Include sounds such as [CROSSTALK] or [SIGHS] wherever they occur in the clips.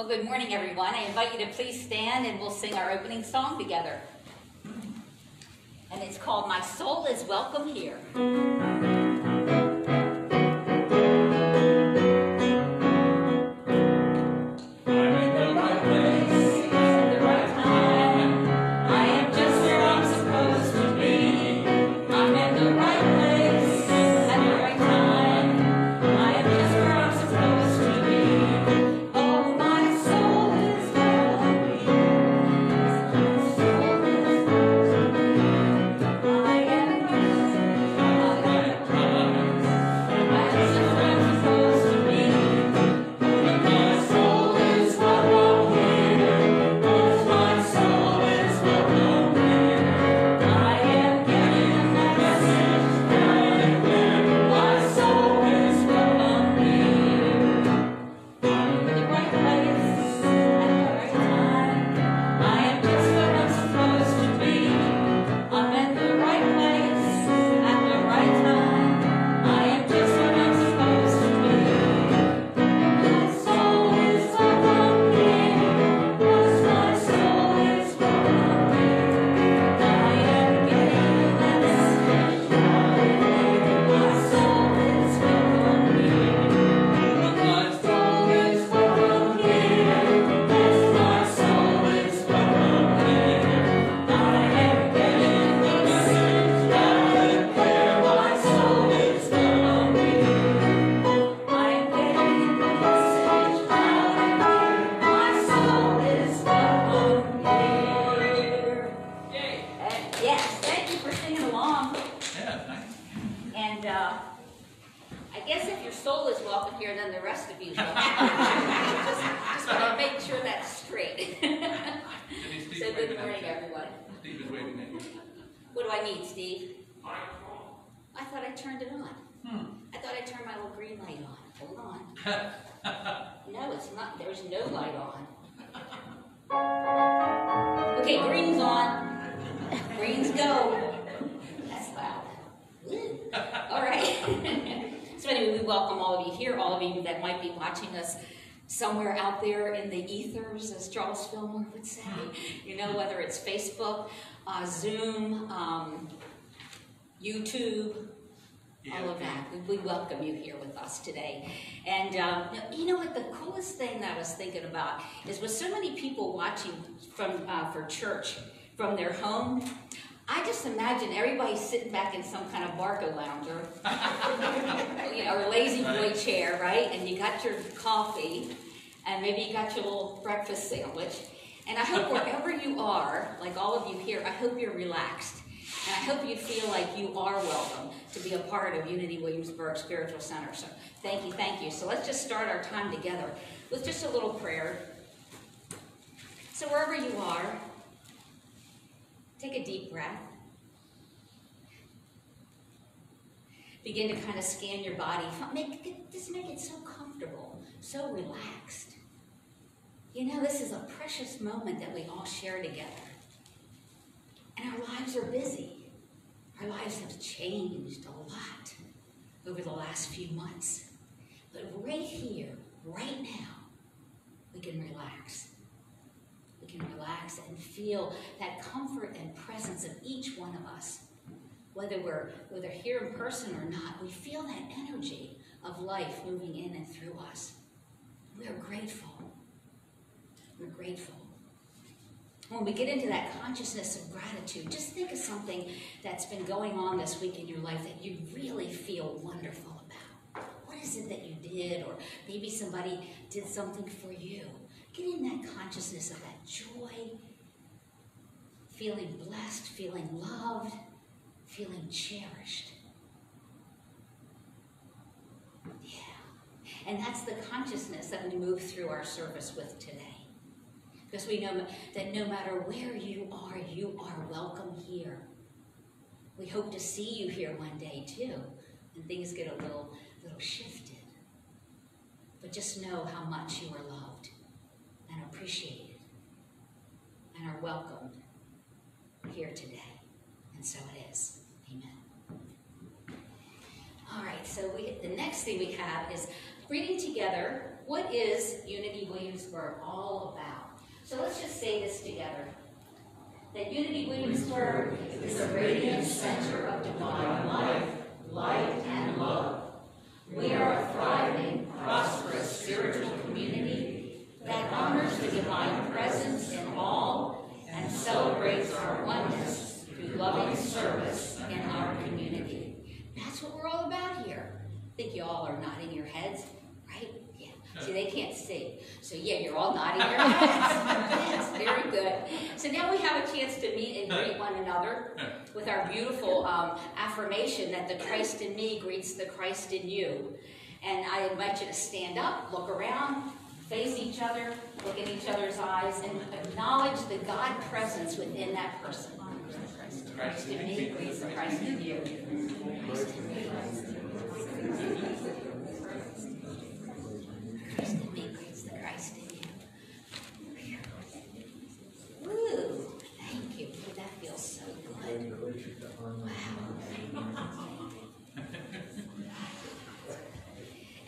Well, good morning, everyone. I invite you to please stand and we'll sing our opening song together. And it's called My Soul is Welcome Here. It's Facebook, uh, Zoom, um, YouTube, all of that. We, we, welcome you here with us today. And um, you know what? The coolest thing that I was thinking about is with so many people watching from uh, for church from their home. I just imagine everybody sitting back in some kind of Barcalounger, [LAUGHS] you know, or La-Z-Boy chair, right? And you got your coffee, and maybe you got your little breakfast sandwich. And I hope wherever you are, like all of you here, I hope you're relaxed. And I hope you feel like you are welcome to be a part of Unity Williamsburg Spiritual Center. So thank you, thank you. So let's just start our time together with just a little prayer. So wherever you are, take a deep breath. Begin to kind of scan your body. Make, just make it so comfortable, so relaxed. You know, this is a precious moment that we all share together. And our lives are busy. Our lives have changed a lot over the last few months. But right here, right now, we can relax. We can relax and feel that comfort and presence of each one of us. Whether we're whether here in person or not, we feel that energy of life moving in and through us. We are grateful we're grateful. When we get into that consciousness of gratitude, just think of something that's been going on this week in your life that you really feel wonderful about. What is it that you did? Or maybe somebody did something for you. Get in that consciousness of that joy, feeling blessed, feeling loved, feeling cherished. Yeah. And that's the consciousness that we move through our service with today. Because we know that no matter where you are, you are welcome here. We hope to see you here one day too, and things get a little, little shifted. But just know how much you are loved and appreciated and are welcomed here today. And so it is. Amen. All right, so we, the next thing we have is reading together, what is Unity Williamsburg all about? So let's just say this together. That Unity Williamsburg is a radiant center of divine life, light, and love. We are a thriving, prosperous spiritual community that honors the divine presence in all and celebrates our oneness through loving service in our community. That's what we're all about here. I think you all are nodding your heads. See, they can't see. So yeah, you're all nodding your heads. [LAUGHS] yes, very good. So now we have a chance to meet and greet one another with our beautiful um, affirmation that the Christ in me greets the Christ in you. And I invite you to stand up, look around, face each other, look in each other's eyes, and acknowledge the God presence within that person. Christ in me greets the Christ in you. Christ in me greets the Christ in you. Woo! Thank you. That feels so good. Wow.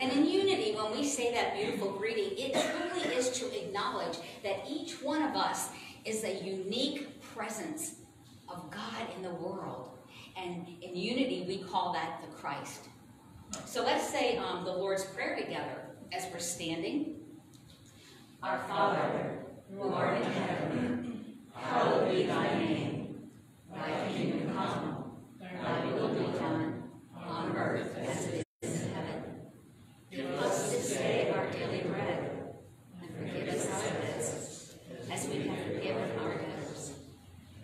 And in unity, when we say that beautiful greeting, it truly is to acknowledge that each one of us is a unique presence of God in the world. And in unity, we call that the Christ. So let's say um, the Lord's Prayer together as we're standing. Our Father, who art in heaven, hallowed be thy name. Thy kingdom come, thy will be done, on earth as it is in heaven. Give us this day our daily bread, and forgive us our debts, as we have forgiven our debtors.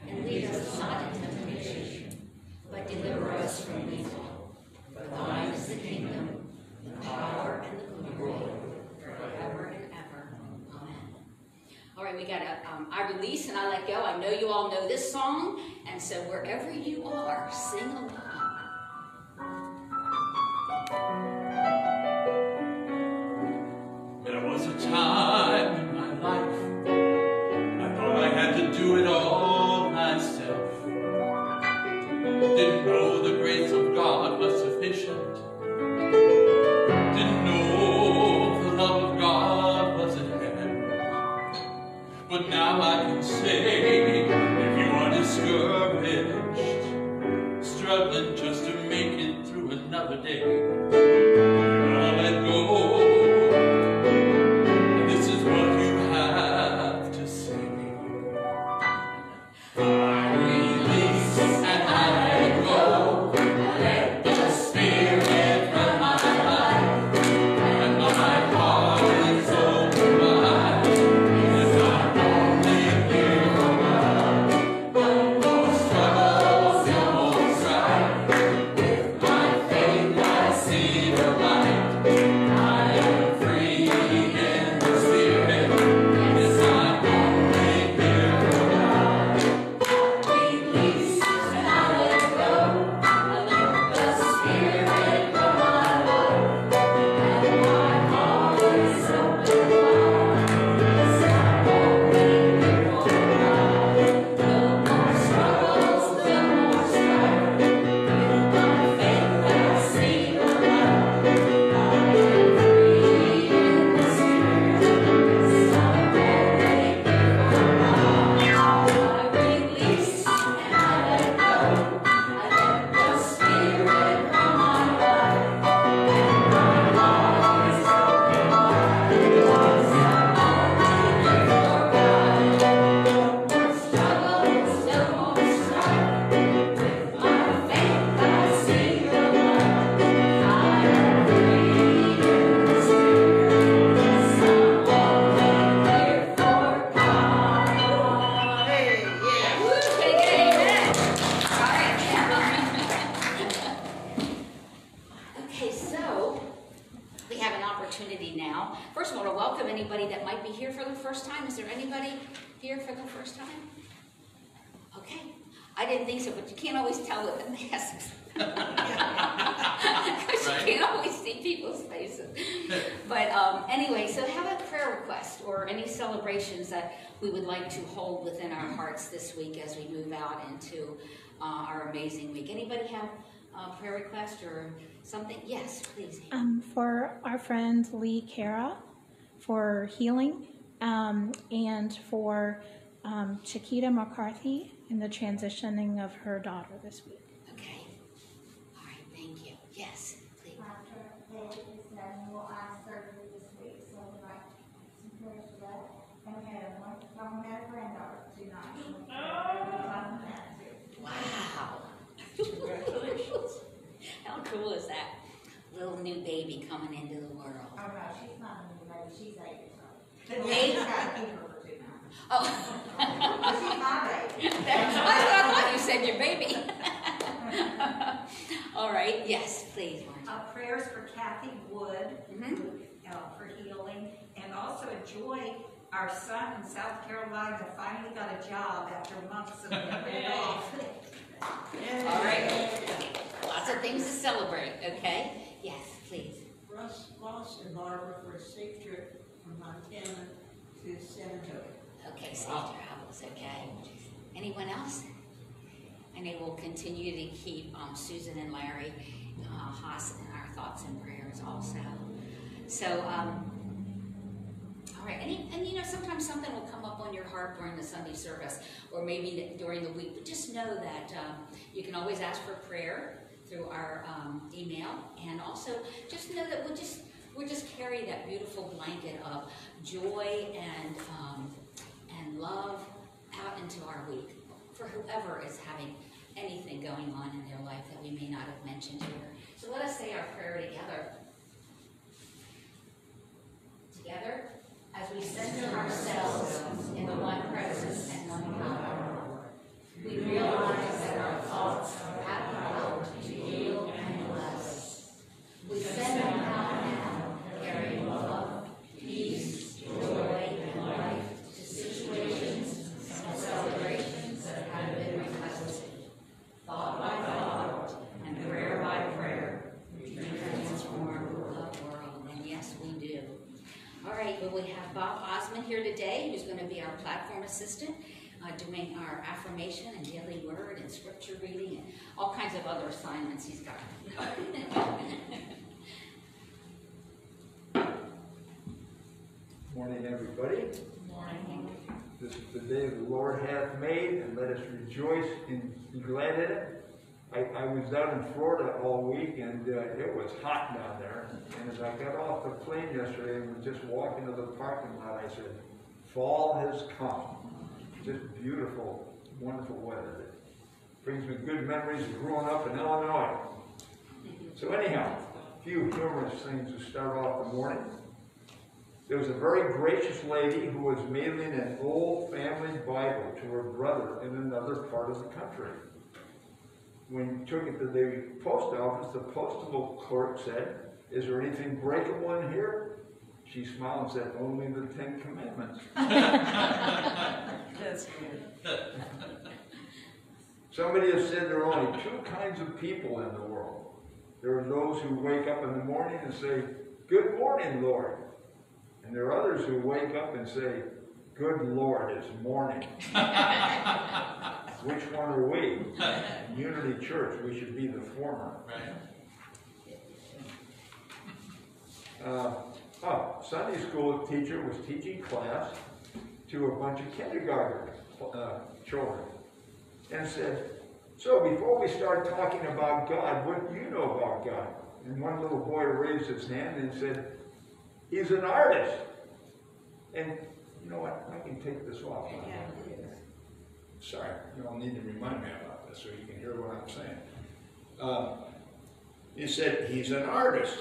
And lead us not into temptation, but deliver us from evil. For thine is the kingdom, the power, and the glory, forever and ever. Amen. All right, we got a, um, I release and I let go. I know you all know this song, and so wherever you are, sing along. Prayer request or something? Yes, please. Um, for our friend Lee Cara for healing, um, and for um, Chiquita McCarthy in the transitioning of her daughter this week. Okay. All right, thank you. Yes, please. After they said we will ask surgery this week, so we'd like some prayers for that. And we had one, someone had a granddaughter tonight. Wow. Congratulations. How cool is that? Little new baby coming into the world. Oh, no, she's not a new lady, she's eight years old. Eight? I gotta keep her for two months. Oh, she's my baby. [LAUGHS] that's, what I thought you said your baby. [LAUGHS] All right, yes, please, Uh, prayers for Kathy Wood, Mhm. uh, for healing, and also a Joy, our son in South Carolina, finally got a job after months of being [LAUGHS] off. All right. Lots of things to celebrate, okay? Yes, please. Russ, Ross and Barbara for a safe trip from Montana to San Antonio. Okay, safe travels, okay? Anyone else? And it will continue to keep um, Susan and Larry uh, Haas in our thoughts and prayers also. So, um, all right, and, and you know, sometimes something will come up on your heart during the Sunday service or maybe during the week, but just know that um, you can always ask for prayer through our um, email and also just know that we'll just, we'll just carry that beautiful blanket of joy and, um, and love out into our week for whoever is having anything going on in their life that we may not have mentioned here. So let us say our prayer together. Together, as we center ourselves in the one presence and one power, we realize that our thoughts have power assistant, uh, doing our affirmation and daily word and scripture reading and all kinds of other assignments he's got. [LAUGHS] Morning, everybody. Morning. This is the day the Lord hath made, and let us rejoice and be glad in it. I, I was down in Florida all week, and uh, it was hot down there. And as I got off the plane yesterday and was just walking to the parking lot, I said, fall has come. Just beautiful, wonderful weather. It brings me good memories of growing up in Illinois. So anyhow, a few humorous things to start off the morning. There was a very gracious lady who was mailing an old family Bible to her brother in another part of the country. When he took it to the post office, the postal clerk said, is there anything breakable in here? She smiled and said, only the Ten Commandments. [LAUGHS] That's good. Somebody has said there are only two kinds of people in the world. There are those who wake up in the morning and say, Good morning, Lord. And there are others who wake up and say, Good Lord, it's morning. Which one are we? Unity Church, we should be the former. Uh, oh, Sunday school teacher was teaching class to a bunch of kindergarten uh, children and said, So before we start talking about God, what do you know about God? And one little boy raised his hand and said, He's an artist. And you know what? I can take this off. Sorry, you all need to remind me about this so you can hear what I'm saying. Uh, he said, He's an artist.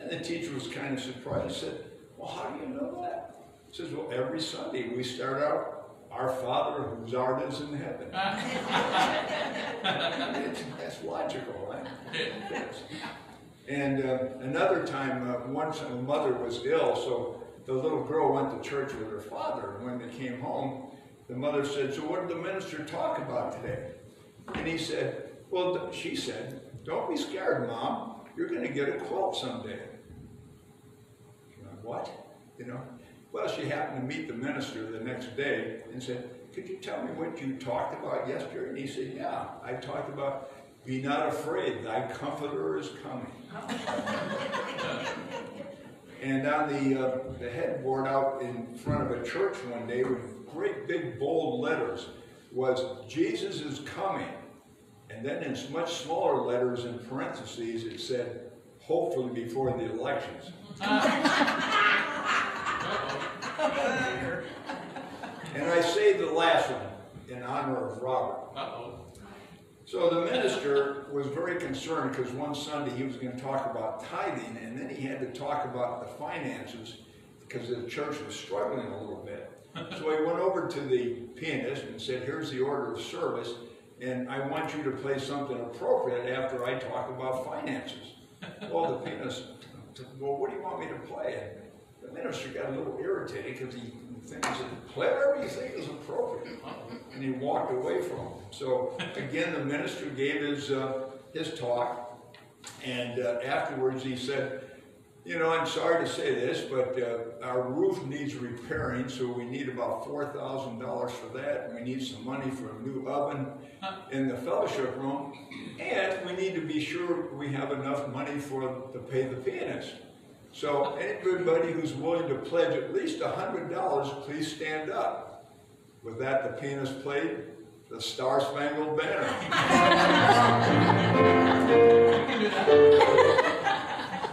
And the teacher was kind of surprised. He said, Well, how do you know that? He says, Well, every Sunday we start out, Our Father whose art is in heaven. It's- [LAUGHS] That's logical, right? [LAUGHS] And uh, another time, uh, once a mother was ill, so the little girl went to church with her father. And when they came home, the mother said, So what did the minister talk about today? And he said, Well, she said, Don't be scared, Mom. You're going to get a quilt someday. Went, What? You know? Well, she happened to meet the minister the next day and said, Could you tell me what you talked about yesterday? And he said, Yeah, I talked about Be not afraid, thy comforter is coming. And on the, uh, the headboard out in front of a church one day with great big bold letters was, Jesus is coming. And then in much smaller letters in parentheses, it said, hopefully before the elections. And I say the last one in honor of Robert. Uh-oh. So the minister was very concerned because one Sunday he was going to talk about tithing and then he had to talk about the finances because the church was struggling a little bit. So he went over to the pianist and said, here's the order of service and I want you to play something appropriate after I talk about finances. Well, the pianist, well, what do you want me to play? And the minister got a little irritated because he thinks, play whatever you think is appropriate and he walked away from him. So again, the minister gave his uh, his talk, and uh, afterwards he said, "You know, I'm sorry to say this, but uh, our roof needs repairing, so we need about four thousand dollars for that. And we need some money for a new oven in the fellowship room, and we need to be sure we have enough money for to pay the pianist." So anybody who's willing to pledge at least hundred dollars, please stand up. With that, the pianist played the Star Spangled Banner.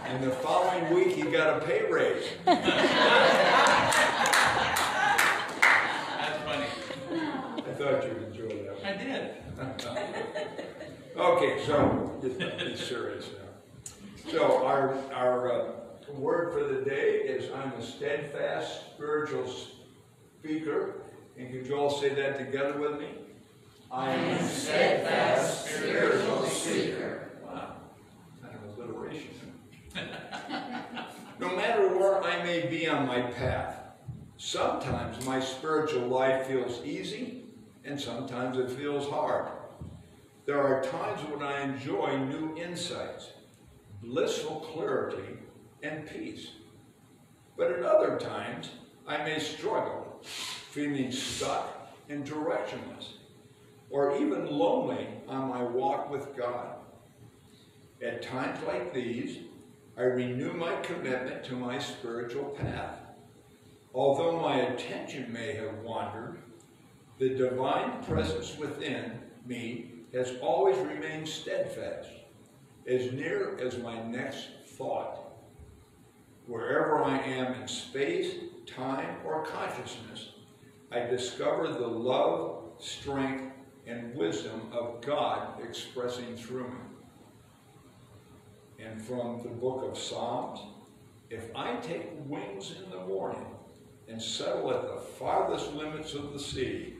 and the following week, he got a pay raise. That's funny. I thought you'd enjoy that. I did. Okay, so be serious now. So our our uh, word for the day is I'm a steadfast spiritual speaker. And could you all say that together with me? I am a steadfast spiritual speaker. Wow, kind of alliteration. [LAUGHS] no matter where I may be on my path, sometimes my spiritual life feels easy, and sometimes it feels hard. There are times when I enjoy new insights, blissful clarity, and peace. But at other times, I may struggle, feeling stuck and directionless, or even lonely on my walk with God. At times like these, I renew my commitment to my spiritual path. Although my attention may have wandered, the divine presence within me has always remained steadfast, as near as my next thought. Wherever I am in space, time, or consciousness, I discover the love, strength, and wisdom of God expressing through me. And from the book of Psalms, if I take wings in the morning and settle at the farthest limits of the sea,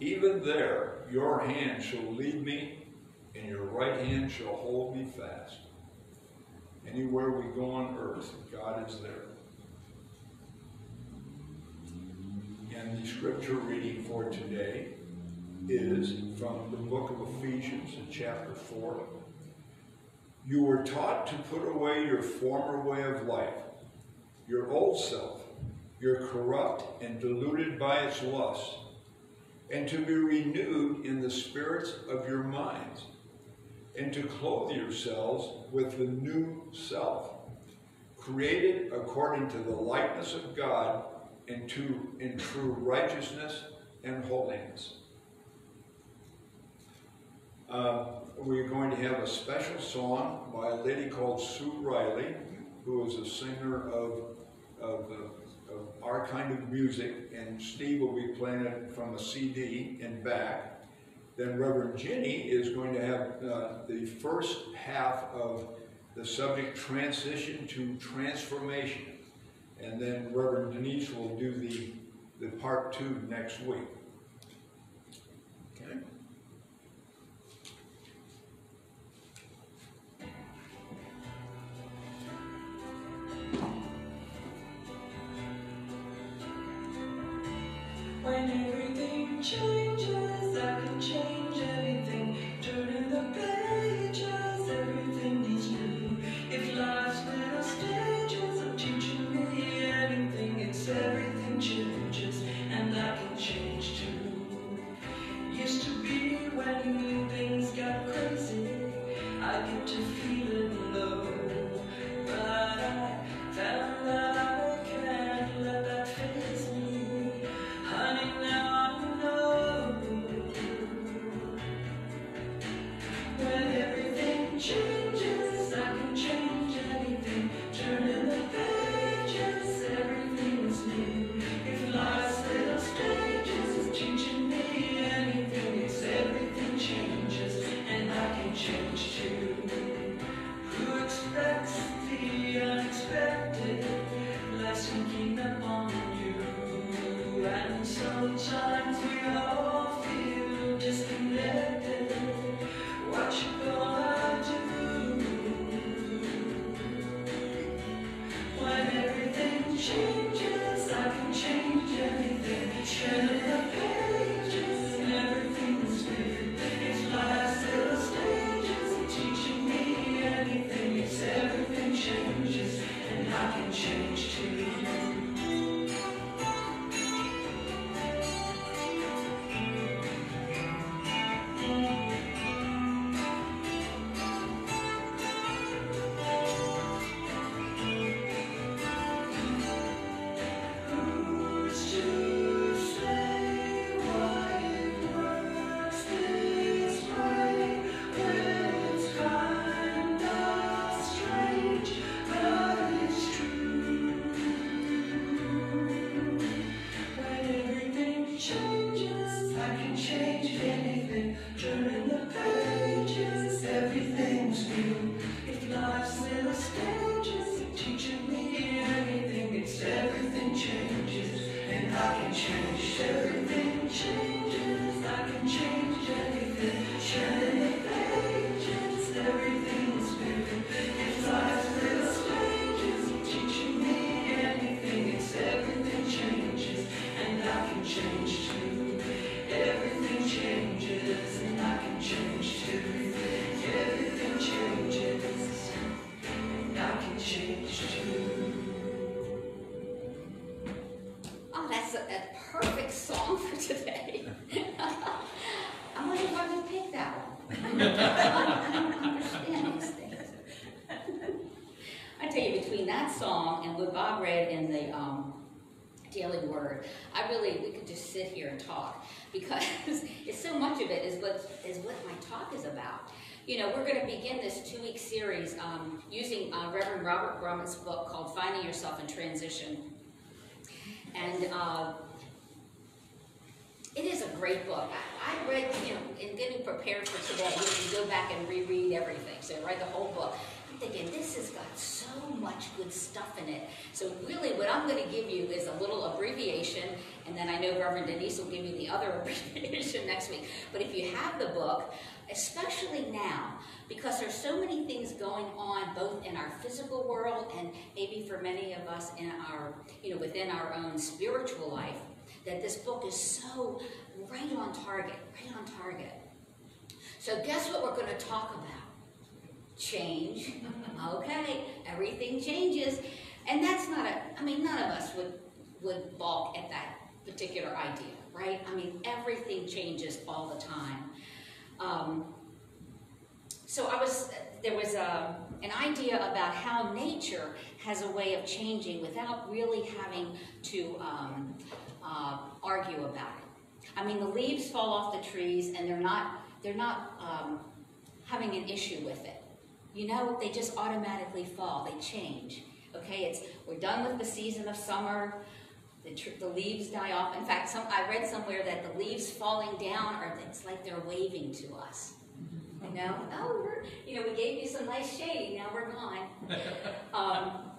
even there your hand shall lead me, and your right hand shall hold me fast. Anywhere we go on earth, God is there. And the scripture reading for today is from the book of Ephesians in chapter 4. You were taught to put away your former way of life, your old self, your corrupt and deluded by its lusts, and to be renewed in the spirits of your minds, and to clothe yourselves with the new self, created according to the likeness of God and to in true righteousness and holiness. Uh, we're going to have a special song by a lady called Sue Riley, who is a singer of, of, uh, of our kind of music, and Steve will be playing it from a CD in back. Then Reverend Ginny is going to have uh, the first half of the subject transition to transformation. And then Reverend Denise will do the, the part two next week. Okay? When everything changes, talk is about. You know, we're going to begin this two-week series um, using uh, Reverend Robert Brumet's book called "Finding Yourself in Transition." And uh, it is a great book. I, I read, you know, in getting prepared for today, you can go back and reread everything. So I read the whole book. I'm thinking, this has got so much good stuff in it. So really what I'm going to give you is a little abbreviation, and then I know Reverend Denise will give you the other [LAUGHS] abbreviation next week. But if you have the book, especially now, because there's so many things going on both in our physical world and maybe for many of us in our, you know, within our own spiritual life, that this book is so right on target, right on target. So guess what we're going to talk about? Change. [LAUGHS] Okay, everything changes. And that's not a, I mean, none of us would, would balk at that particular idea, right? I mean, everything changes all the time. Um, so I was, there was a, an idea about how nature has a way of changing without really having to um, uh, argue about it. I mean, the leaves fall off the trees and they're not, they're not um, having an issue with it. You know, they just automatically fall, they change. Okay, it's, we're done with the season of summer, the, the leaves die off. In fact, some, I read somewhere that the leaves falling down are, it's like they're waving to us. You know, oh, we're, you know, we gave you some nice shade, now we're gone. [LAUGHS] Um,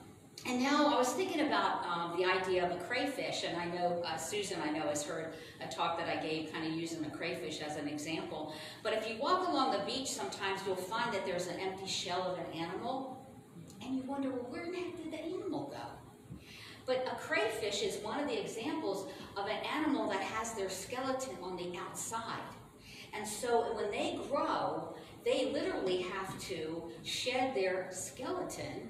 and now I was thinking about um, the idea of a crayfish, and I know uh, Susan, I know, has heard a talk that I gave kind of using the crayfish as an example. But if you walk along the beach, sometimes you'll find that there's an empty shell of an animal, and you wonder, well, where in the heck did the animal go? But a crayfish is one of the examples of an animal that has their skeleton on the outside. And so when they grow, they literally have to shed their skeleton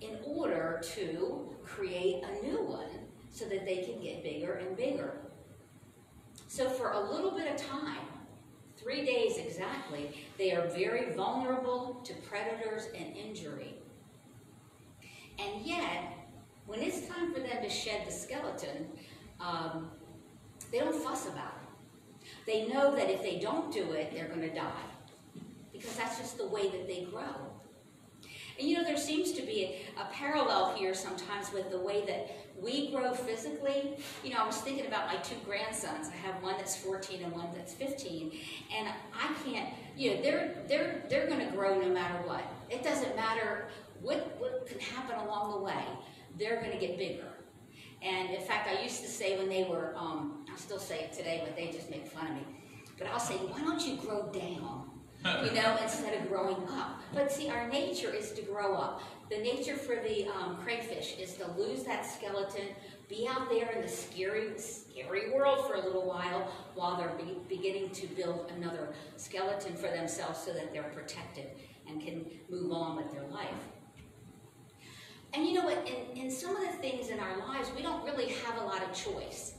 in order to create a new one so that they can get bigger and bigger. So for a little bit of time, three days exactly, they are very vulnerable to predators and injury. When it's time for them to shed the skeleton, um, they don't fuss about it. They know that if they don't do it, they're going to die because that's just the way that they grow. And you know, there seems to be a, a, parallel here sometimes with the way that we grow physically. You know, I was thinking about my two grandsons. I have one that's 14 and one that's 15, and I can't. You know, they're they're they're going to grow no matter what. It doesn't matter what what can happen along the way. They're going to get bigger. And in fact, I used to say when they were, um, I still say it today, but they just make fun of me. But I'll say, why don't you grow down? You [LAUGHS] know, instead of growing up. But see, our nature is to grow up. The nature for the um, crayfish is to lose that skeleton, be out there in the scary, scary world for a little while while they're be- beginning to build another skeleton for themselves so that they're protected and can move on with their life. And you know what? In, in some of the things in our lives, we don't really have a lot of choice.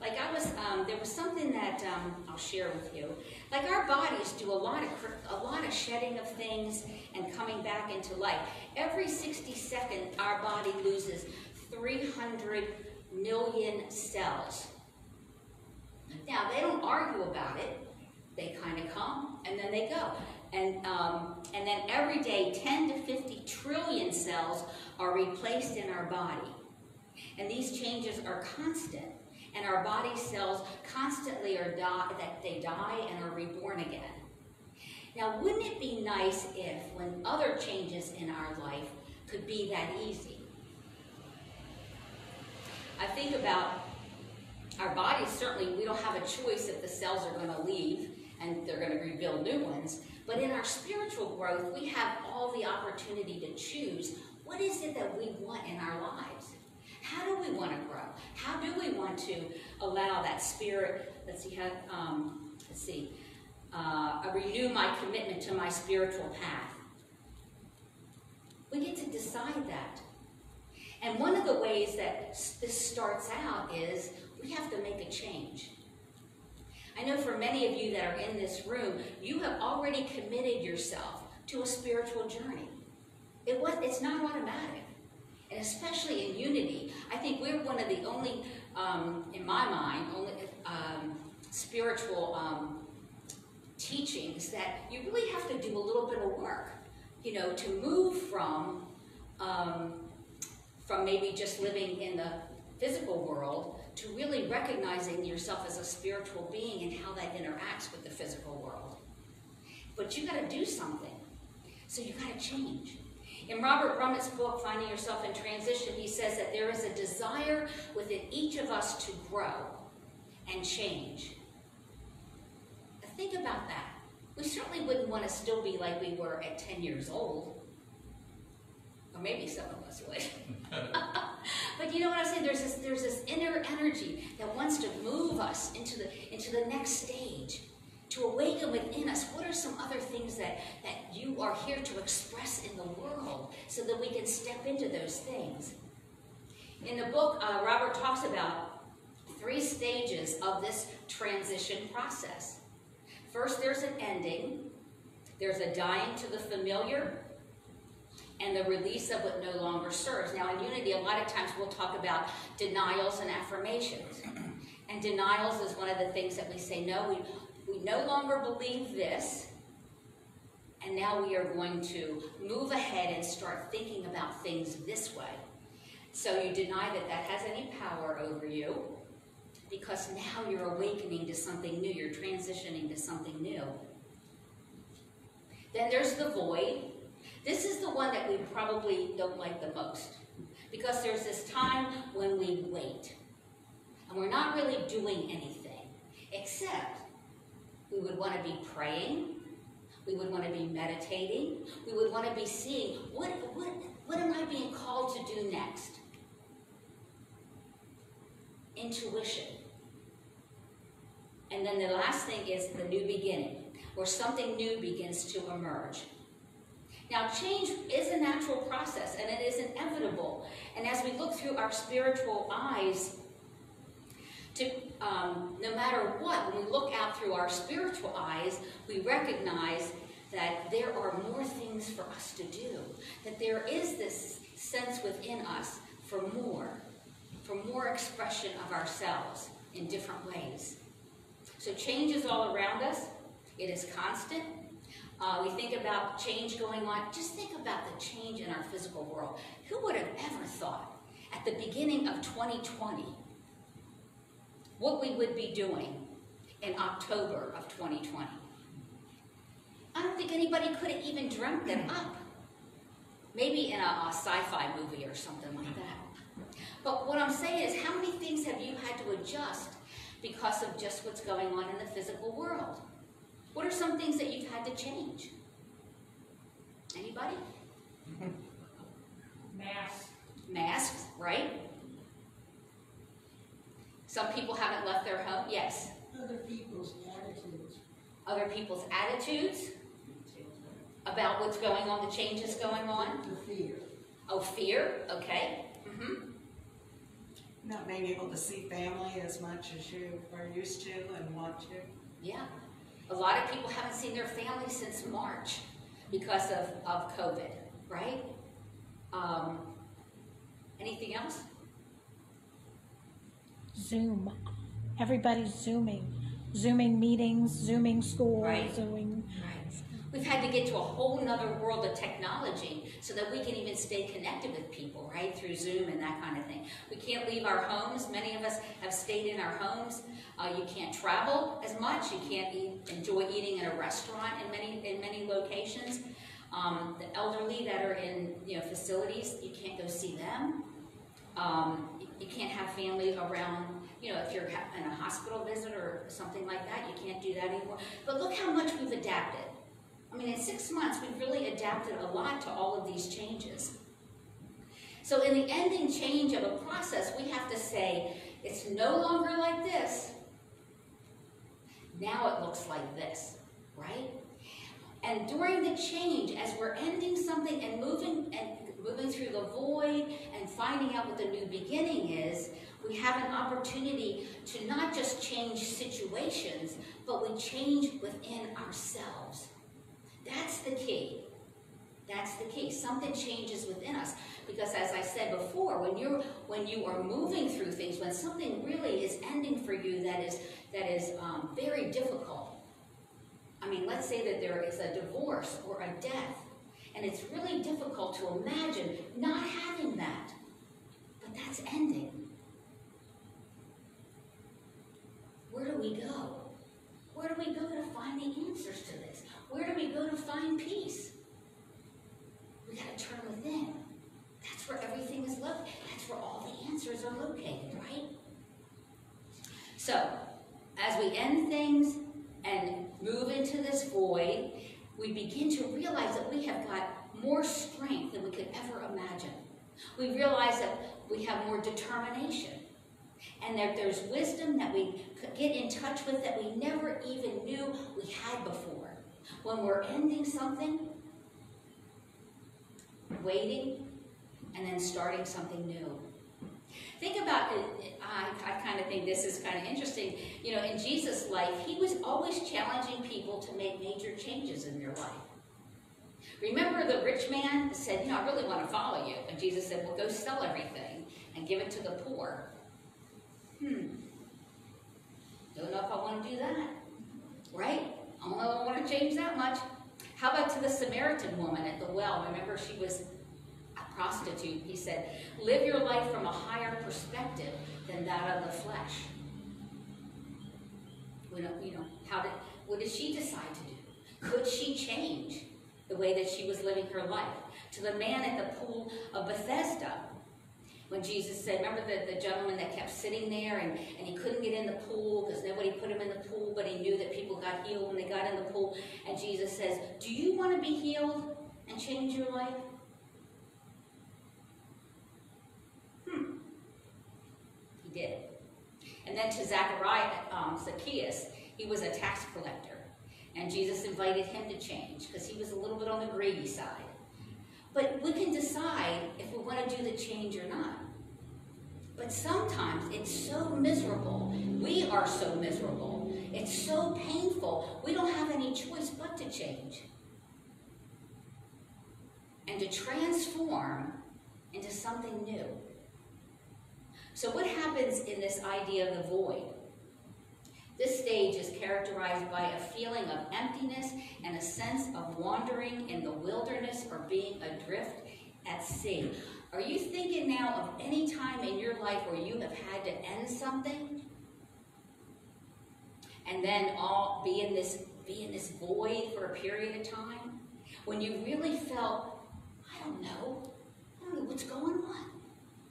Like I was, um, there was something that um, I'll share with you. Like our bodies do a lot of a lot of shedding of things and coming back into life. Every 60 seconds, our body loses 300 million cells. Now they don't argue about it. They kind of come and then they go. And um, and then every day, 10 to 50 trillion cells are replaced in our body. And these changes are constant. And our body cells constantly are die, that they die and are reborn again. Now, wouldn't it be nice if, when other changes in our life could be that easy? I think about our bodies, certainly we don't have a choice if the cells are going to leave and they're going to rebuild new ones. But in our spiritual growth, we have all the opportunity to choose what is it that we want in our lives. How do we want to grow? How do we want to allow that spirit? Let's see how. Um, let's see. Uh, I renew my commitment to my spiritual path. We get to decide that. And one of the ways that this starts out is we have to make a change. I know for many of you that are in this room, you have already committed yourself to a spiritual journey. It was, it's not automatic. And especially in unity, I think we're one of the only, um, in my mind, only um, spiritual um, teachings that you really have to do a little bit of work, you know, to move from um, from maybe just living in the physical world to really recognizing yourself as a spiritual being and how that interacts with the physical world. But you got to do something. So you got to change. In Robert Brumet's book, Finding Yourself in Transition, he says that there is a desire within each of us to grow and change. Think about that. We certainly wouldn't want to still be like we were at 10 years old. Or maybe some of us would. [LAUGHS] but you know what I'm saying? There's this, there's this inner energy that wants to move us into the, into the next stage to awaken within us what are some other things that, that you are here to express in the world so that we can step into those things? In the book uh, robert talks about three stages of this transition process. First there's an ending. There's a dying to the familiar and the release of what no longer serves. Now in unity a lot of times we'll talk about denials and affirmations. [CLEARS THROAT] And denials is one of the things that we say no we we no longer believe this, and now we are going to move ahead and start thinking about things this way. So you deny that that has any power over you because now you're awakening to something new, you're transitioning to something new. Then there's the void. This is the one that we probably don't like the most because there's this time when we wait and we're not really doing anything except we would want to be praying. We would want to be meditating. We would want to be seeing what, what, what am I being called to do next? Intuition. And then the last thing is the new beginning, where something new begins to emerge. Now, change is a natural process and it is inevitable. And as we look through our spiritual eyes, to um, no matter what, when we look out through our spiritual eyes, we recognize that there are more things for us to do. That there is this sense within us for more, for more expression of ourselves in different ways. So change is all around us. It is constant. Uh, we think about change going on. Just think about the change in our physical world. Who would have ever thought at the beginning of 2020 what we would be doing in October of 2020. I don't think anybody could have even dreamt that mm. up. Maybe in a, a sci-fi movie or something like that. But what I'm saying is, how many things have you had to adjust because of just what's going on in the physical world? What are some things that you've had to change? Anybody? [LAUGHS] Mass. Masks, right? Some people haven't left their home, yes. Other people's attitudes. Other people's attitudes about what's going on, the changes going on. The fear. Oh, fear, okay. Mm-hmm. Not being able to see family as much as you are used to and want to. Yeah. A lot of people haven't seen their family since March because of, of COVID, right? Um, anything else? Zoom. Everybody's Zooming. Zooming meetings, Zooming school, Right. Zooming. Right. We've had to get to a whole nother world of technology so that we can even stay connected with people, right? Through Zoom and that kind of thing. We can't leave our homes. Many of us have stayed in our homes. Uh, you can't travel as much. You can't eat, enjoy eating in a restaurant in many in many locations. Um, the elderly that are in you know facilities, you can't go see them. Um, you- can't have family around. You know, if you're in a hospital visit or something like that, you can't do that anymore. But look how much we've adapted. I mean, in six months, we've really adapted a lot to all of these changes. So in the ending change of a process, we have to say, it's no longer like this. Now it looks like this, right? And during the change, as we're ending something and moving and moving through the void and finding out what the new beginning is, we have an opportunity to not just change situations, but we change within ourselves. That's the key. That's the key. Something changes within us. Because as I said before, when you're when you are moving through things, when something really is ending for you that is that is um, very difficult. I mean, let's say that there is a divorce or a death, and it's really difficult to imagine not having that. But that's ending. Where do we go? Where do we go to find the answers to this? Where do we go to find peace? We got to turn within. That's where everything is located. That's where all the answers are located, right? So, as we end things and move into this void, we begin to realize that we have got more strength than we could ever imagine. We realize that we have more determination and that there's wisdom that we could get in touch with that we never even knew we had before. When we're ending something, waiting, and then starting something new. Think about it, I, I kind of think this is kind of interesting. You know, in Jesus' life, he was always challenging people to make major changes in their life. Remember the rich man said, you know, I really want to follow you. And Jesus said, well, go sell everything and give it to the poor. Hmm. Don't know if I want to do that. Right? I don't know if I want to change that much. How about to the Samaritan woman at the well? Remember, she was prostitute. He said, live your life from a higher perspective than that of the flesh. We don't, uh, you know, how did, what did she decide to do? Could she change the way that she was living her life? To the man at the pool of Bethesda, when Jesus said, remember the, the gentleman that kept sitting there and, and he couldn't get in the pool because nobody put him in the pool, but he knew that people got healed when they got in the pool. And Jesus says, Do you want to be healed and change your life? Hmm. He did. And then to Zachariah, um, Zacchaeus, he was a tax collector. And Jesus invited him to change because he was a little bit on the greedy side. But we can decide if we want to do the change or not. But sometimes it's so miserable. We are so miserable. It's so painful. We don't have any choice but to change. And to transform into something new. So, what happens in this idea of the void? This stage is characterized by a feeling of emptiness and a sense of wandering in the wilderness or being adrift at sea. Are you thinking now of any time in your life where you have had to end something? And then all be in this be in this void for a period of time? When you really felt, I don't know, I don't know what's going on.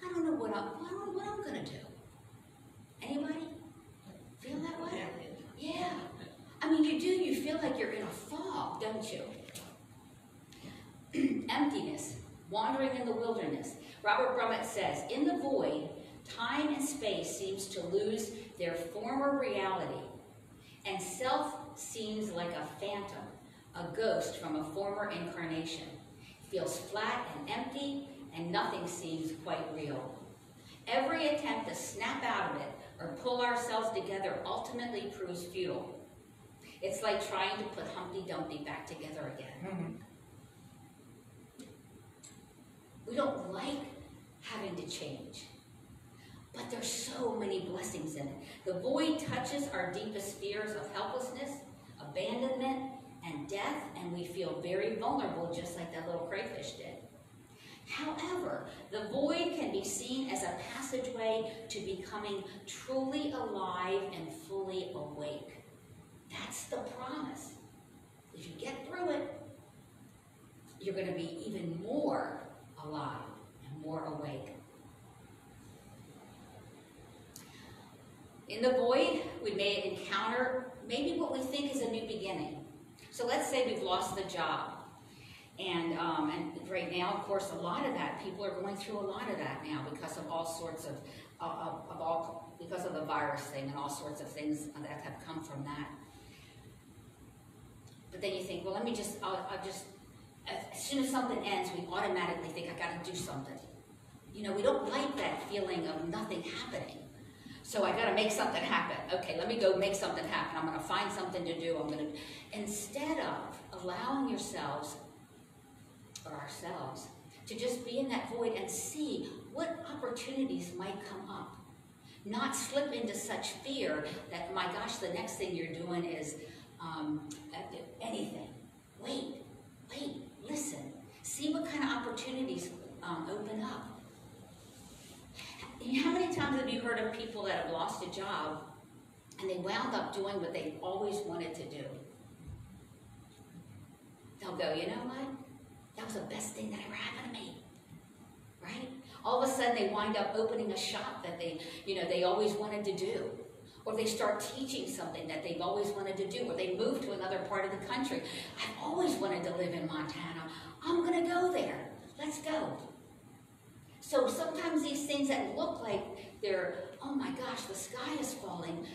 I don't know what I, I don't know what I'm gonna do. Anybody feel that way? Yeah. I mean, you do. You feel like you're in a fog, don't you? [CLEARS THROAT] Emptiness, wandering in the wilderness. Robert Brumet says, in the void, time and space seems to lose their former reality, and self seems like a phantom, a ghost from a former incarnation. Feels flat and empty, and nothing seems quite real. Every attempt to snap out of it or pull ourselves together ultimately proves futile. It's like trying to put Humpty Dumpty back together again. Mm-hmm. We don't like having to change, but there's so many blessings in it. The void touches our deepest fears of helplessness, abandonment, and death, and we feel very vulnerable, just like that little crayfish did. However, the void can be seen as a passageway to becoming truly alive and fully awake. That's the promise. If you get through it, you're going to be even more alive and more awake. In the void, we may encounter maybe what we think is a new beginning. So let's say we've lost the job. And, um, and right now, of course, a lot of that, people are going through a lot of that now because of all sorts of, of, of all, because of the virus thing and all sorts of things that have come from that. But then you think, well, let me just, I'll, I'll just, as soon as something ends, we automatically think, I gotta do something. You know, we don't like that feeling of nothing happening. So I gotta make something happen. Okay, let me go make something happen. I'm gonna find something to do. I'm gonna, instead of allowing yourselves or ourselves to just be in that void and see what opportunities might come up. Not slip into such fear that, my gosh, the next thing you're doing is um, anything. Wait, wait, listen. See what kind of opportunities um, open up. How many times have you heard of people that have lost a job and they wound up doing what they always wanted to do? They'll go, you know what? That was the best thing that ever happened to me. Right? All of a sudden they wind up opening a shop that they, you know, they always wanted to do. Or they start teaching something that they've always wanted to do. Or they move to another part of the country. I've always wanted to live in Montana. I'm going to go there. Let's go. So sometimes these things that look like they're, oh my gosh, the sky is falling,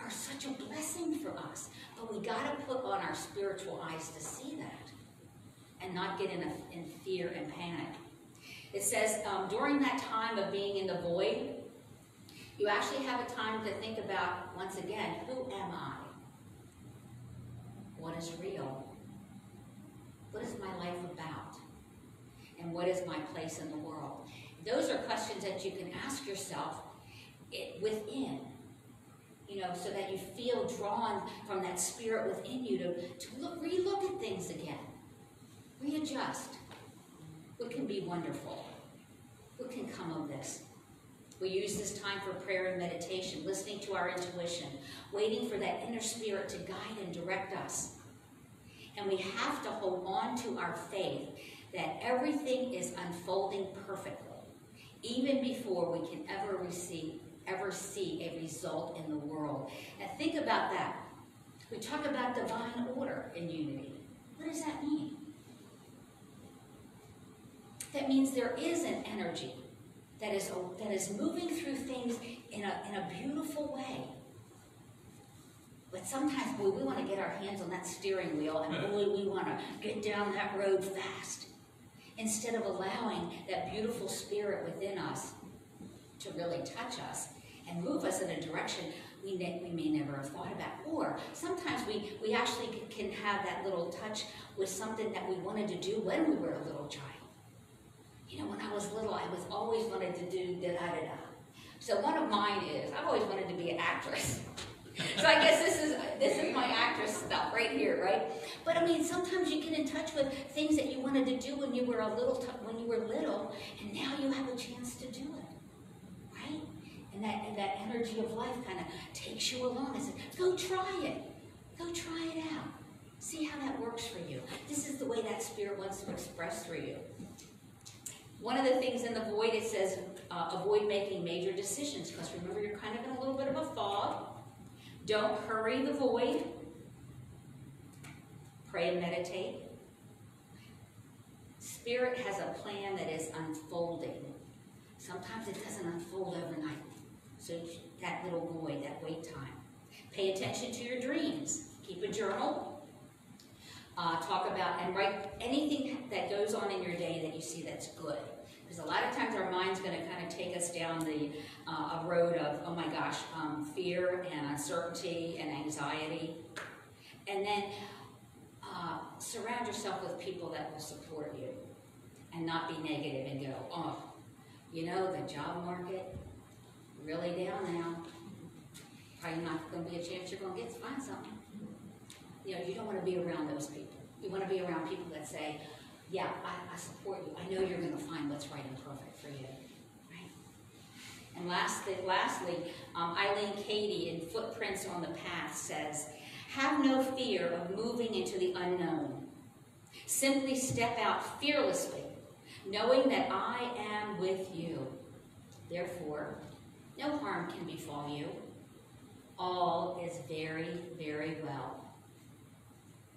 are such a blessing for us. But we got to put on our spiritual eyes to see that and not get in, a, in fear and panic. It says um, during that time of being in the void, you actually have a time to think about, once again, who am I? What is real? What is my life about? And what is my place in the world? Those are questions that you can ask yourself it, within, you know, so that you feel drawn from that spirit within you to, to look, relook at things again. Readjust. What can be wonderful? What can come of this? We use this time for prayer and meditation, listening to our intuition, waiting for that inner spirit to guide and direct us. And we have to hold on to our faith that everything is unfolding perfectly, even before we can ever receive, ever see a result in the world. And think about that. We talk about divine order in unity. What does that mean? That means there is an energy that is, that is moving through things in a, in a beautiful way. But sometimes, boy, we want to get our hands on that steering wheel and boy, we want to get down that road fast. Instead of allowing that beautiful spirit within us to really touch us and move us in a direction we, ne- we may never have thought about. Or sometimes we, we actually can have that little touch with something that we wanted to do when we were a little child. You know, when I was little, I was always wanted to do da da da da. So one of mine is I've always wanted to be an actress. [LAUGHS] so I guess this is this is my actress stuff right here, right? But I mean, sometimes you get in touch with things that you wanted to do when you were a little, when you were little, and now you have a chance to do it, right? And that and that energy of life kind of takes you along and says, "Go try it, go try it out, see how that works for you." This is the way that spirit wants to express through you. One of the things in the void, it says, uh, avoid making major decisions, because remember, you're kind of in a little bit of a fog. Don't hurry the void. Pray and meditate. Spirit has a plan that is unfolding. Sometimes it doesn't unfold overnight. So that little void, that wait time. Pay attention to your dreams. Keep a journal. Uh, talk about and write anything that goes on in your day that you see that's good. Because a lot of times our mind's going to kind of take us down the uh, a road of, oh my gosh, um, fear and uncertainty and anxiety. And then uh, surround yourself with people that will support you and not be negative and go, oh, you know, the job market really down now. Probably not going to be a chance you're going to get to find something. You know, you don't want to be around those people. You want to be around people that say, yeah, I, I support you. I know you're going to find what's right and perfect for you. Right? And lastly, lastly um, Eileen Cady in Footprints on the Path says, have no fear of moving into the unknown. Simply step out fearlessly, knowing that I am with you. Therefore, no harm can befall you. All is very, very well.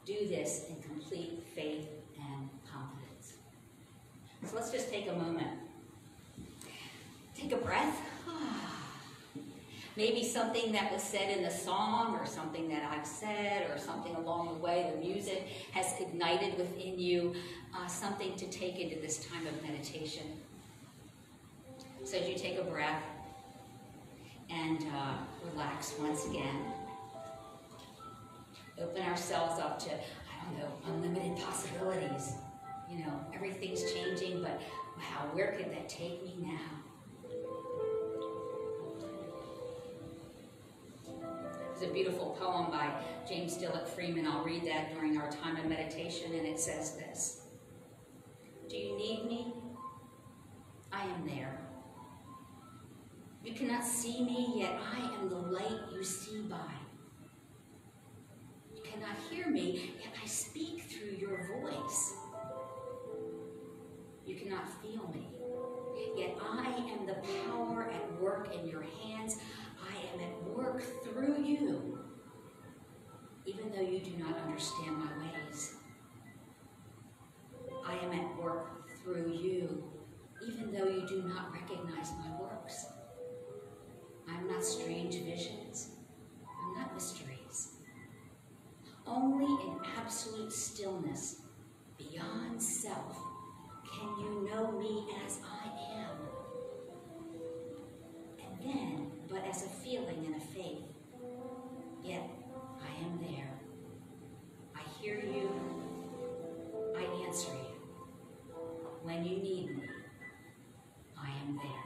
Do this in complete faith. So let's just take a moment. Take a breath. [SIGHS] Maybe something that was said in the song, or something that I've said, or something along the way, the music has ignited within you uh, something to take into this time of meditation. So as you take a breath and uh, relax once again, open ourselves up to, I don't know, unlimited possibilities. You know, everything's changing, but wow, where could that take me now? There's a beautiful poem by James Dillet Freeman. I'll read that during our time of meditation, and it says this Do you need me? I am there. You cannot see me, yet I am the light you see by. You cannot hear me, yet I speak through your voice. You cannot feel me, yet I am the power at work in your hands. I am at work through you, even though you do not understand my ways. I am at work through you, even though you do not recognize my works. I am not strange visions. I'm not mysteries. Only in absolute stillness, beyond self, can you know me as I am. And then, but as a feeling and a faith, yet I am there. I hear you. I answer you. When you need me, I am there.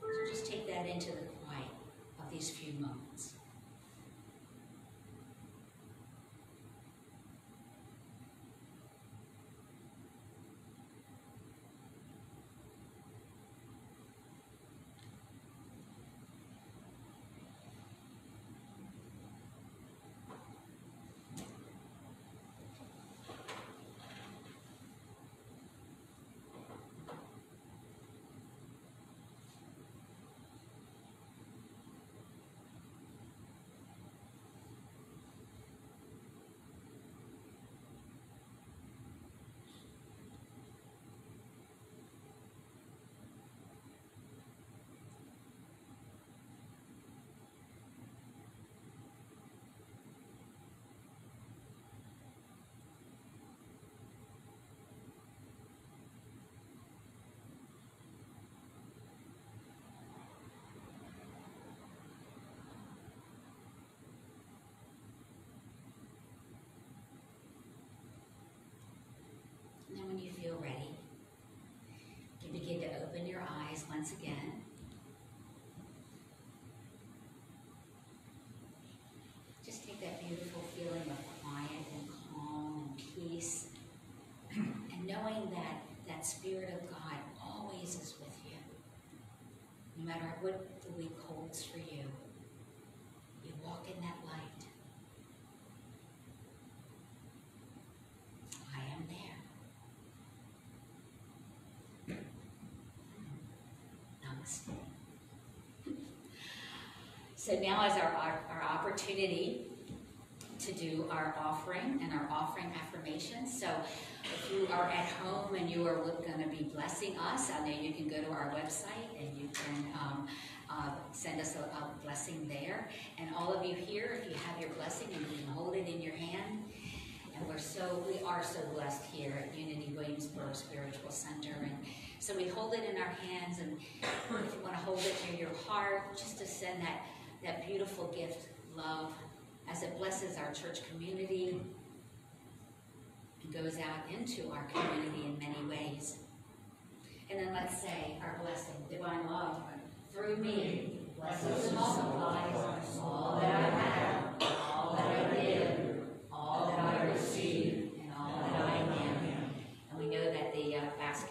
So just take that into the quiet of these few moments. And then when you feel ready, you begin to open your eyes once again. Just take that beautiful feeling of quiet and calm and peace. [CLEARS THROAT] and knowing that that Spirit of God always is with you. No matter what the week holds for you, you So now is our, our, our opportunity to do our offering and our offering affirmations. So if you are at home and you are going to be blessing us, I know you can go to our website and you can um, uh, send us a, a blessing there. And all of you here, if you have your blessing and you can hold it in your hand, and we're so, we are so blessed here at Unity Williamsburg Spiritual Center. And so we hold it in our hands, and if you want to hold it near your heart, just to send that, that beautiful gift, love, as it blesses our church community and goes out into our community in many ways. And then let's say our blessing, divine love, through me, blesses and multiplies all that I have.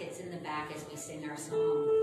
it's in the back as we sing our song.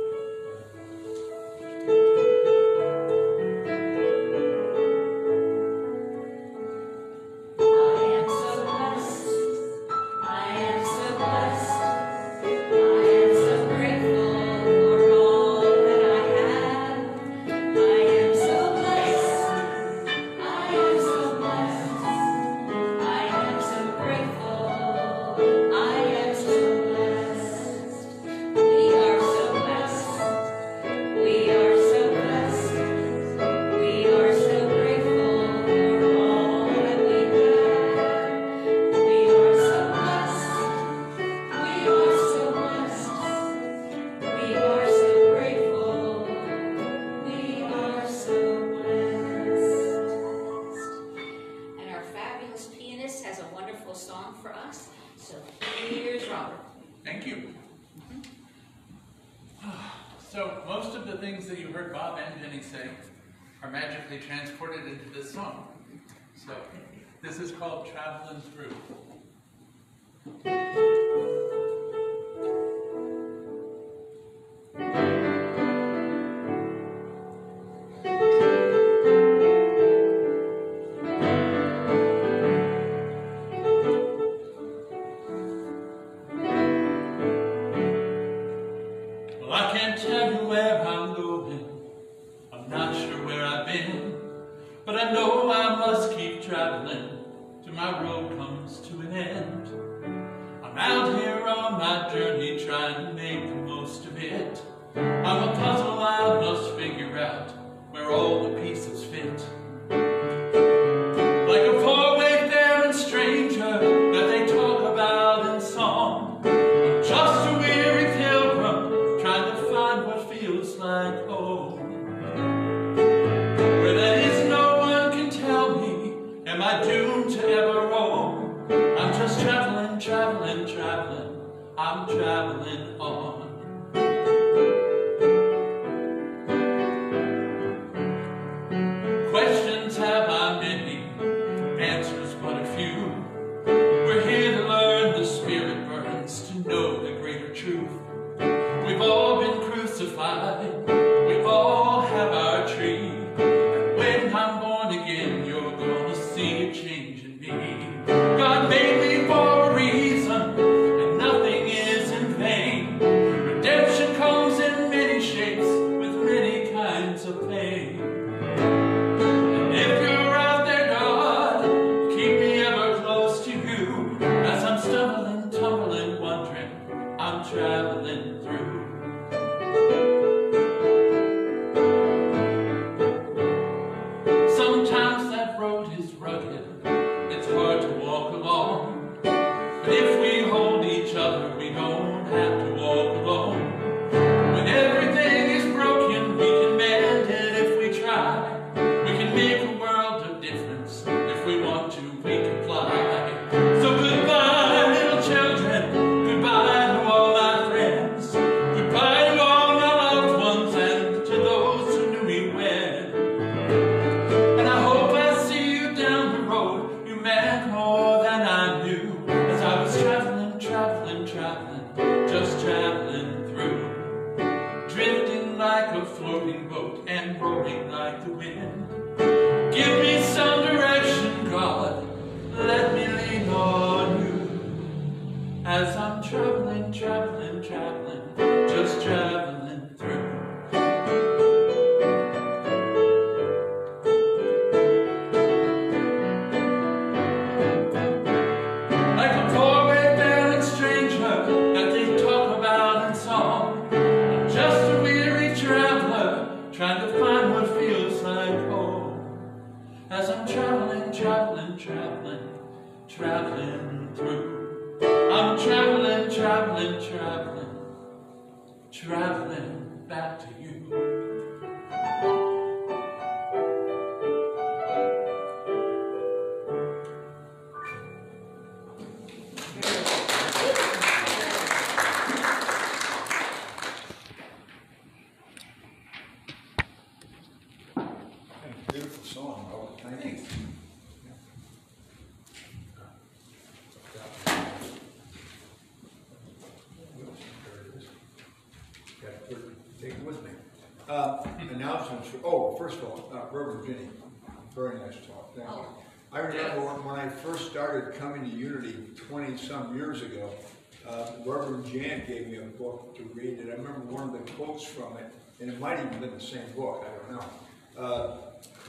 Book to read, it. I remember one of the quotes from it, and it might even been the same book, I don't know, uh,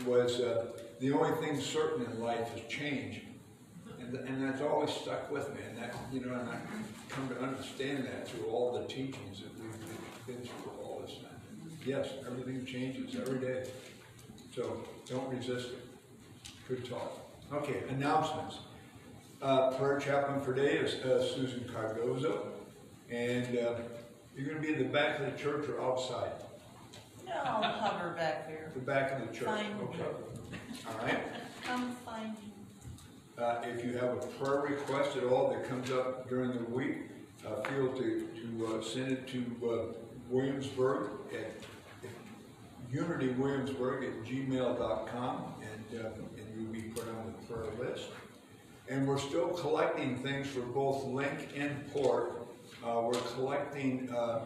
was, uh, "The only thing certain in life is change." And, and that's always stuck with me, and that, you know, and I come to understand that through all the teachings that we've been through all this time. Yes, everything changes every day, so don't resist it. Good talk. Okay, announcements. Uh, prayer chaplain for today is uh, Susan Cardozo, and, uh, you're gonna be in the back of the church or outside? No, I'll hover back there. The back of the church, Fine. okay. All right? Come find me. Uh, if you have a prayer request at all that comes up during the week, uh, feel to, to, uh, send it to, uh, Williamsburg at, unitywilliamsburg at gmail.com, and, uh, and you'll be put on the prayer list. And we're still collecting things for both Link and Port. Uh, we're collecting, uh,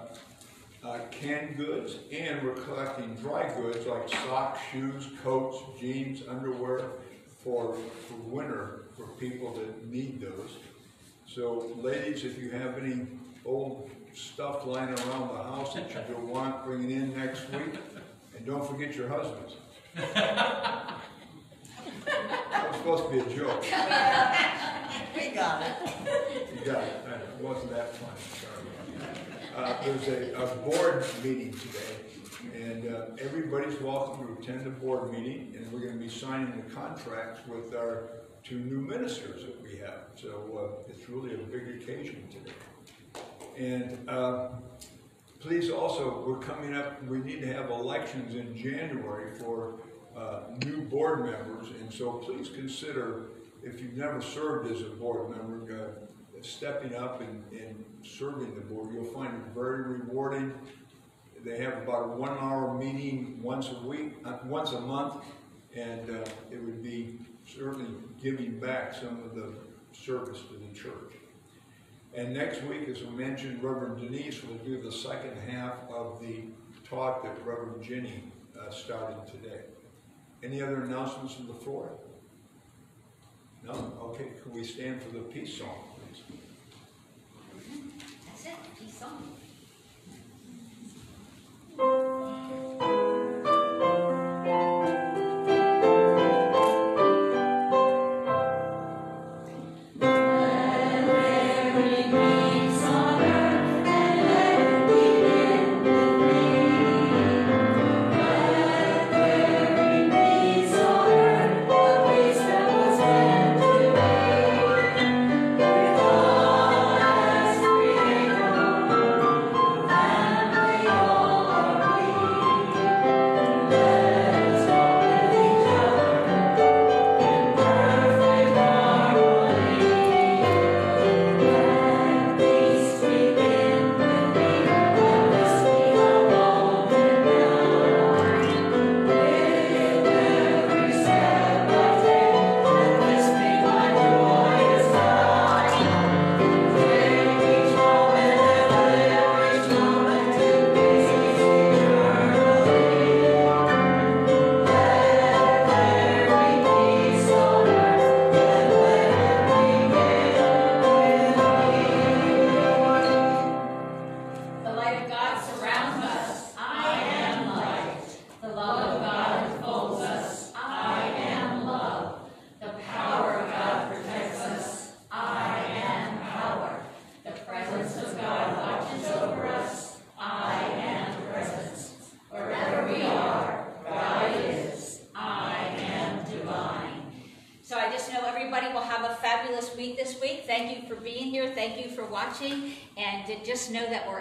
uh, canned goods, and we're collecting dry goods like socks, shoes, coats, jeans, underwear for, for winter, for people that need those. So ladies, if you have any old stuff lying around the house that you don't want, bring it in next week, and don't forget your husbands. That was supposed to be a joke. [LAUGHS] We got it. You got it, it wasn't that funny. Uh, there's a, a board meeting today, and, uh, everybody's welcome to attend the board meeting, and we're gonna be signing the contracts with our two new ministers that we have, so, uh, it's really a big occasion today. And, uh, please also, we're coming up, we need to have elections in January for, uh, new board members, and so please consider, if you've never served as a board member, uh, stepping up and, and serving the board, you'll find it very rewarding. They have about a one-hour meeting once a week, uh, once a month, and, uh, it would be certainly giving back some of the service to the church. And next week, as we mentioned, Reverend Denise will do the second half of the talk that Reverend Ginny uh, started today. Any other announcements from the floor? No? Okay, can we stand for the peace song, please? That's it, peace just know that wherever